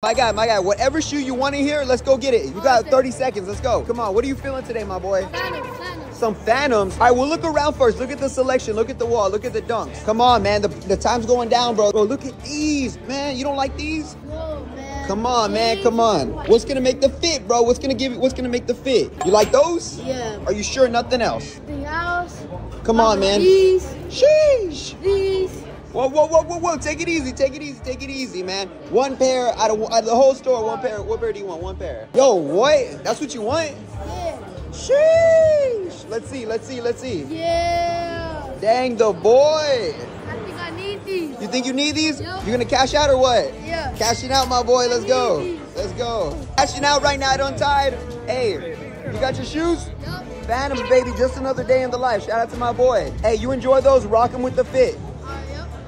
My guy, my guy, whatever shoe you want in here, let's go get it. You got 30 seconds. Let's go. Come on. What are you feeling today, my boy? Phantom, phantom. Some phantoms. All right, we'll look around first. Look at the selection. Look at the wall. Look at the dunks. Come on, man. The, the time's going down, bro. Bro, look at these, man. You don't like these? No, man. Come on, man. Come on. What's gonna make the fit, bro? What's gonna give it? What's gonna make the fit? You like those? Yeah. Are you sure nothing else? The house. Come on, man. These, Sheesh. These. Whoa, whoa, whoa, whoa, whoa. Take it easy. Take it easy. Take it easy, man. One pair out of, out of the whole store. One pair. What pair do you want? One pair. Yo, what? That's what you want? Yeah. Sheesh. Let's see. Let's see. Let's see. Yeah. Dang the boy. I think I need these. You think you need these? Yup. You gonna cash out or what? Yeah. Cashing out, my boy. Let's go. Easy. Let's go. Cashing out right now at Untied. Hey, you got your shoes? Yup. Phantoms, baby. Just another day in the life. Shout out to my boy. Hey, you enjoy those? Rock 'em with the fit.